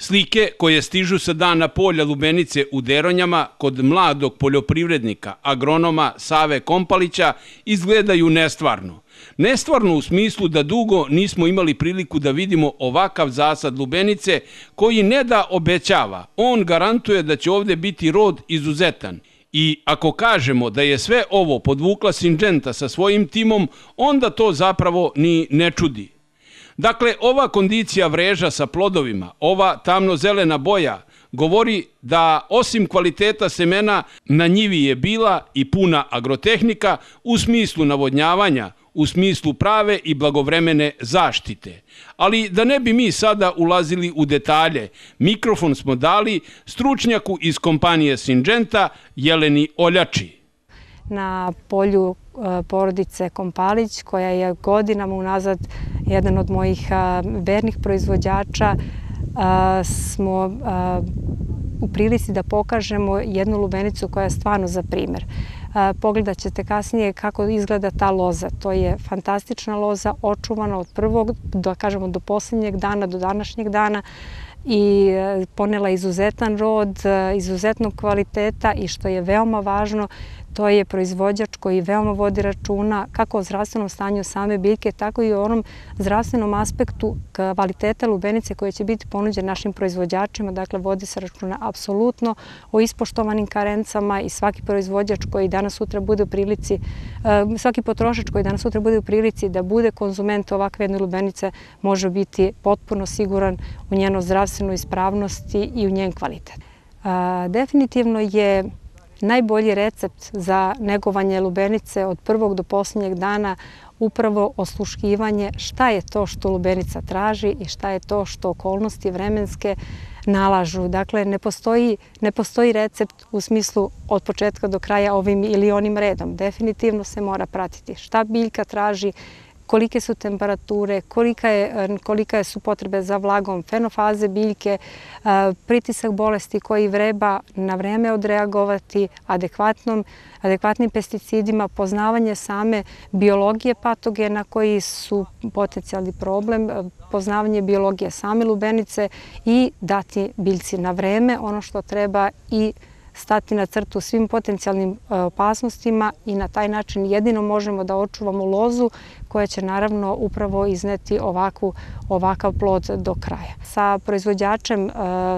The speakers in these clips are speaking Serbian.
Slike koje stižu sa dana polja Lubenice u Deronjama kod mladog poljoprivrednika, agronoma Save Kompalića izgledaju nestvarno. Nestvarno u smislu da dugo nismo imali priliku da vidimo ovakav zasad lubenice koji ne da obećava, on garantuje da će ovde biti rod izuzetan. I ako kažemo da je sve ovo podvukla Sinđenta sa svojim timom, onda to zapravo ni ne čudi. Dakle, ova kondicija vreža sa plodovima, ova tamno-zelena boja, govori da osim kvaliteta semena na njivi je bila i puna agrotehnika u smislu navodnjavanja, u smislu prave i blagovremene zaštite. Ali da ne bi mi sada ulazili u detalje, mikrofon smo dali stručnjaku iz kompanije Sinđenta Jeleni Oljači. Na polju e, porodice Kompalić, koja je godinama unazad jedan od mojih vernih proizvođača, smo u prilici da pokažemo jednu lubenicu koja je stvarno za primer. Pogledat ćete kasnije kako izgleda ta loza. To je fantastična loza, očuvana od prvog, da kažemo, do poslednjeg dana, do današnjeg dana i e, ponela izuzetan rod, e, izuzetnog kvaliteta i što je veoma važno, to je proizvođač koji veoma vodi računa kako o zdravstvenom stanju same biljke, tako i o onom zdravstvenom aspektu kvaliteta lubenice koje će biti ponuđene našim proizvođačima. Dakle, vodi se računa apsolutno o ispoštovanim karencama i svaki proizvođač koji danas sutra bude u prilici, e, svaki potrošač koji danas sutra bude u prilici da bude konzument ovakve jedne lubenice može biti potpuno siguran u njeno zdravstvenu ispravnosti i u njen kvalitet. Definitivno je najbolji recept za negovanje lubenice od prvog do posljednjeg dana upravo osluškivanje šta je to što lubenica traži i šta je to što okolnosti vremenske nalažu. Dakle, ne postoji, ne postoji recept u smislu od početka do kraja ovim ili onim redom. Definitivno se mora pratiti šta biljka traži, kolike su temperature, kolika, je, kolika su potrebe za vlagom, fenofaze biljke, pritisak bolesti koji vreba na vreme odreagovati adekvatnom, adekvatnim pesticidima, poznavanje same biologije patogena koji su potencijalni problem, poznavanje biologije same lubenice i dati biljci na vreme ono što treba i stati na crtu svim potencijalnim opasnostima i na taj način jedino možemo da očuvamo lozu koja će naravno upravo izneti ovakvu, ovakav plod do kraja. Sa proizvođačem e,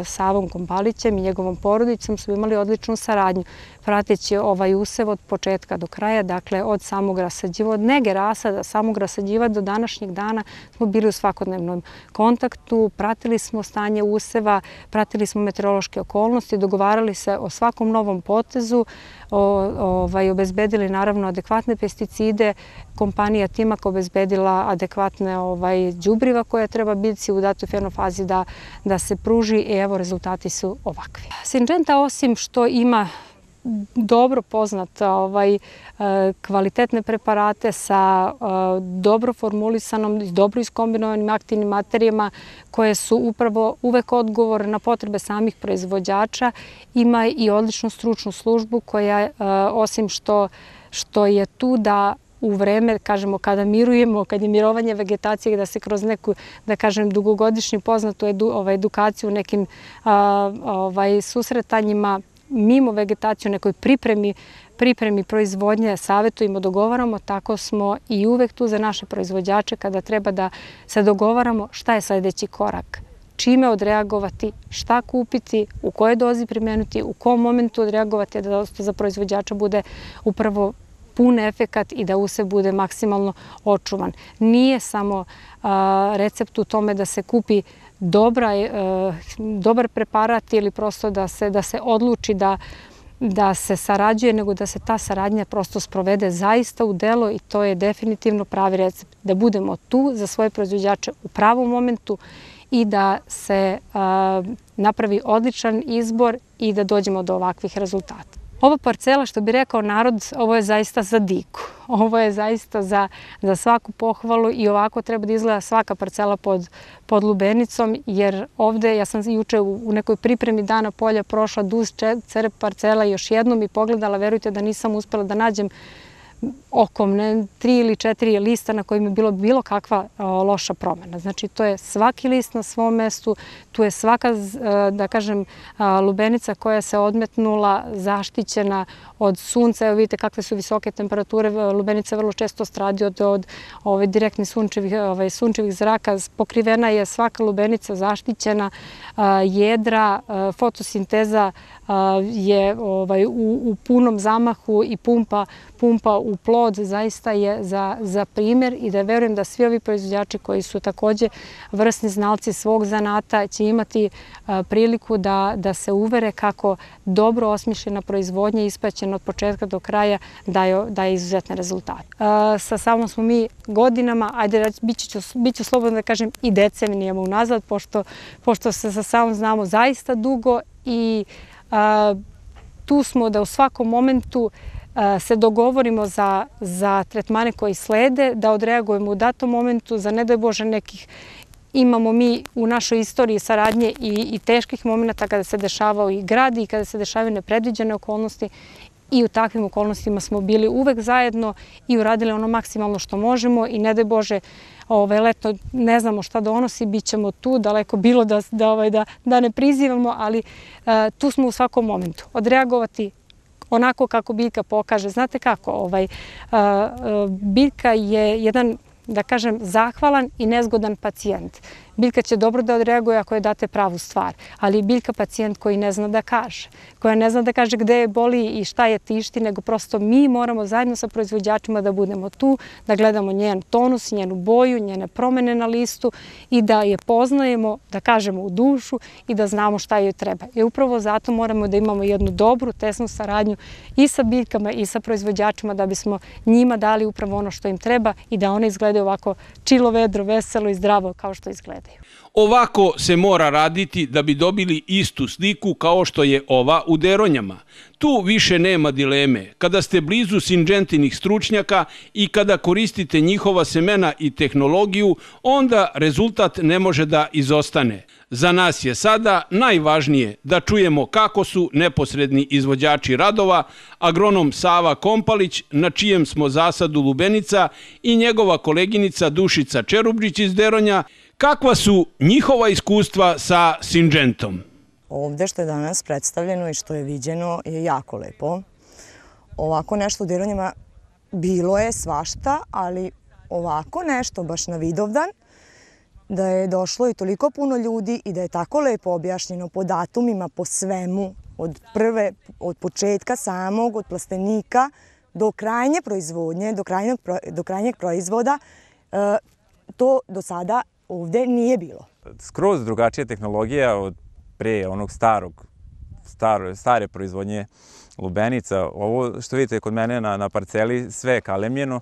Savom Kompalićem i njegovom porodicom smo imali odličnu saradnju prateći ovaj usev od početka do kraja, dakle od samog rasađiva, od nege rasada, samog rasađiva do današnjeg dana smo bili u svakodnevnom kontaktu, pratili smo stanje useva, pratili smo meteorološke okolnosti, dogovarali se o svakom novom potezu, o, ovaj, obezbedili naravno adekvatne pesticide, kompanija Timak obezbedila adekvatne ovaj, džubriva koje treba biljci u datoj fenofazi da, da se pruži i evo rezultati su ovakvi. Sinđenta osim što ima dobro poznata ovaj, kvalitetne preparate sa e, dobro formulisanom i dobro iskombinovanim aktivnim materijama koje su upravo uvek odgovor na potrebe samih proizvođača. Ima i odličnu stručnu službu koja e, osim što, što je tu da u vreme, kažemo, kada mirujemo, kad je mirovanje vegetacije, da se kroz neku, da kažem, dugogodišnju poznatu ovaj, edukaciju, nekim a, ovaj, susretanjima mimo vegetacije, nekoj pripremi, pripremi proizvodnje savetujemo, dogovaramo, tako smo i uvek tu za naše proizvođače kada treba da se dogovaramo šta je sledeći korak. Čime odreagovati, šta kupiti, u kojoj dozi primenuti, u kom momentu odreagovati da za proizvođača bude upravo pun efekat i da usev bude maksimalno očuvan. Nije samo recept u tome da se kupi dobra, e, dobar preparat ili prosto da se, da se odluči da da se sarađuje, nego da se ta saradnja prosto sprovede zaista u delo i to je definitivno pravi recept. Da budemo tu za svoje proizvođače u pravom momentu i da se napravi odličan izbor i da dođemo do ovakvih rezultata. Ova parcela, što bi rekao narod, ovo je zaista za diku. Ovo je zaista za, za svaku pohvalu i ovako treba da izgleda svaka parcela pod, pod lubenicom, jer ovde, ja sam juče u, u nekoj pripremi dana polja prošla duz cerep parcela još jednom i pogledala, verujte da nisam uspela da nađem okomne, tri ili četiri lista na kojima je bilo bilo kakva loša promena. Znači, to je svaki list na svom mestu, tu je svaka, da kažem, lubenica koja se odmetnula, zaštićena od sunca. Evo vidite kakve su visoke temperature. Lubenica vrlo često stradi od, od ove, direktnih sunčevih, ove, sunčevih zraka. Pokrivena je svaka lubenica zaštićena, jedra, fotosinteza je ovaj, u, u punom zamahu i pumpa, pumpa u plod zaista je za, za primer i da verujem da svi ovi proizvođači koji su takođe vrsni znalci svog zanata će imati priliku da, da se uvere kako dobro osmišljena proizvodnja ispaćena od početka do kraja daje, izuzetne rezultate. Sa samom smo mi godinama, ajde bit ću, slobodno da kažem i decenijama unazad, pošto, pošto se sa samom znamo zaista dugo i tu smo da u svakom momentu se dogovorimo za, za tretmane koji slede, da odreagujemo u datom momentu, za ne daj Bože nekih imamo mi u našoj istoriji saradnje i, i teških momenta kada se dešavao i grad i kada se dešavaju nepredviđene okolnosti i u takvim okolnostima smo bili uvek zajedno i uradili ono maksimalno što možemo i ne daj Bože ovaj, leto ne znamo šta donosi, bit ćemo tu, daleko bilo da, da, ovaj, da, da ne prizivamo, ali uh, tu smo u svakom momentu. Odreagovati onako kako biljka pokaže. Znate kako, ovaj, biljka je jedan da kažem, zahvalan i nezgodan pacijent. Biljka će dobro da odreaguje ako je date pravu stvar, ali biljka pacijent koji ne zna da kaže, koja ne zna da kaže gde je boli i šta je tišti, nego prosto mi moramo zajedno sa proizvođačima da budemo tu, da gledamo njen tonus, njenu boju, njene promene na listu i da je poznajemo, da kažemo u dušu i da znamo šta joj treba. I upravo zato moramo da imamo jednu dobru, tesnu saradnju i sa biljkama i sa proizvođačima da bismo njima dali upravo ono što im treba i da one izgledaju ovako čilo, vedro, veselo i zdravo kao što izgledaju. Ovako se mora raditi da bi dobili istu sliku kao što je ova u Deronjama. Tu više nema dileme. Kada ste blizu Sinđentinih stručnjaka i kada koristite njihova semena i tehnologiju, onda rezultat ne može da izostane. Za nas je sada najvažnije da čujemo kako su neposredni izvođači radova, agronom Sava Kompalić, na čijem smo zasadu Lubenica, i njegova koleginica Dušica Čerubđić iz Deronja, Kakva su njihova iskustva sa Sinđentom? Ovde što je danas predstavljeno i što je viđeno je jako lepo. Ovako nešto u Dironjima bilo je svašta, ali ovako nešto baš na Vidovdan, da je došlo i toliko puno ljudi i da je tako lepo objašnjeno po datumima, po svemu, od prve, od početka samog, od plastenika do krajnje proizvodnje, do krajnjeg, do krajnjeg proizvoda, e, to do sada ovde nije bilo. Skroz drugačija tehnologija od pre onog starog, staro, stare proizvodnje lubenica. Ovo što vidite kod mene na, na parceli, sve je kalemljeno,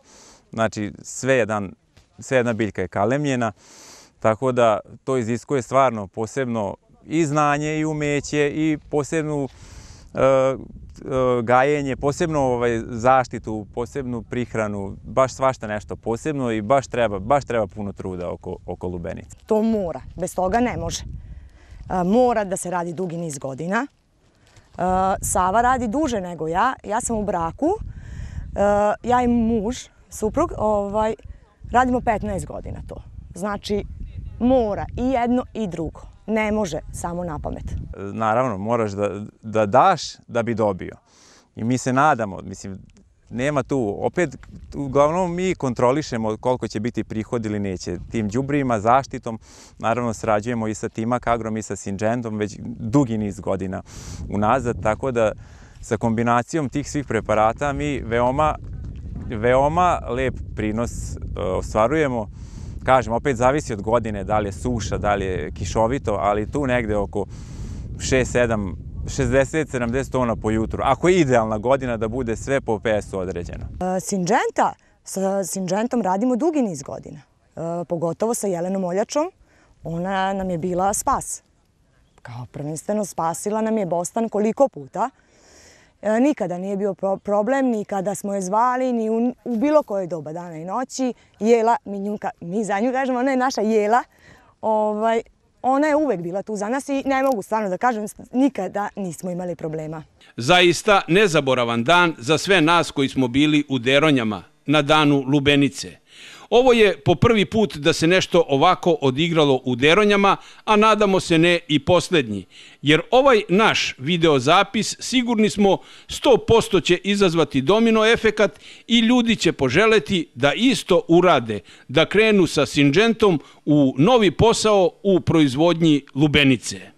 znači sve, jedan, sve jedna biljka je kalemljena, tako da to iziskuje stvarno posebno i znanje i umeće i posebnu uh, E, gajenje, posebno ovaj, zaštitu, posebnu prihranu, baš svašta nešto posebno i baš treba, baš treba puno truda oko, oko lubenica. To mora, bez toga ne može. E, mora da se radi dugi niz godina. E, Sava radi duže nego ja, ja sam u braku, ja i muž, suprug, ovaj, radimo 15 godina to. Znači, mora i jedno i drugo ne može samo na pamet. Naravno, moraš da, da daš da bi dobio. I mi se nadamo, mislim, nema tu, opet, uglavnom mi kontrolišemo koliko će biti prihod ili neće. Tim džubrima, zaštitom, naravno srađujemo i sa Timak Agrom i sa Singendom već dugi niz godina unazad, tako da sa kombinacijom tih svih preparata mi veoma, veoma lep prinos uh, ostvarujemo kažem, opet zavisi od godine, da li je suša, da li je kišovito, ali tu negde oko 6, 7, 60-70 tona po jutru. Ako je idealna godina da bude sve po PS-u određeno. Uh, Sinđenta, sa Sinđentom radimo dugi niz godina. Uh, pogotovo sa Jelenom Oljačom. Ona nam je bila spas. Kao prvenstveno spasila nam je Bostan koliko puta. E, nikada nije bio problem, ni kada smo je zvali, ni u, bilo koje doba dana i noći. Jela, mi, mi za nju kažemo, ona je naša jela. Ovaj, ona je uvek bila tu za nas i ne mogu stvarno da kažem, nikada nismo imali problema. Zaista nezaboravan dan za sve nas koji smo bili u Deronjama na danu Lubenice. Ovo je po prvi put da se nešto ovako odigralo u Deronjama, a nadamo se ne i poslednji. Jer ovaj naš videozapis sigurni smo 100% će izazvati domino efekat i ljudi će poželeti da isto urade, da krenu sa Sinđentom u novi posao u proizvodnji lubenice.